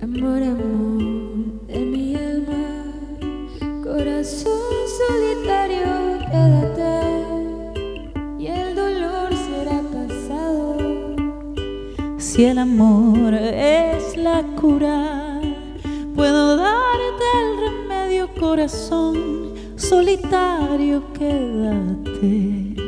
Amor, amor de mi alma, corazón solitario, quédate y el dolor será pasado. Si el amor es la cura, puedo darte el remedio, corazón solitario, quédate.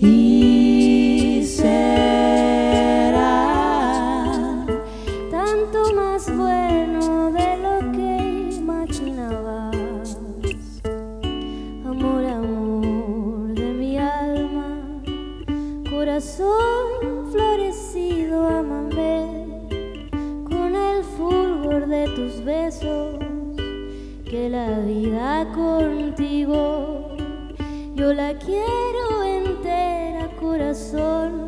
y será tanto más bueno de lo que imaginabas. Amor, amor de mi alma, corazón florecido, amame con el fulgor de tus besos, que la vida contigo yo la quiero corazón.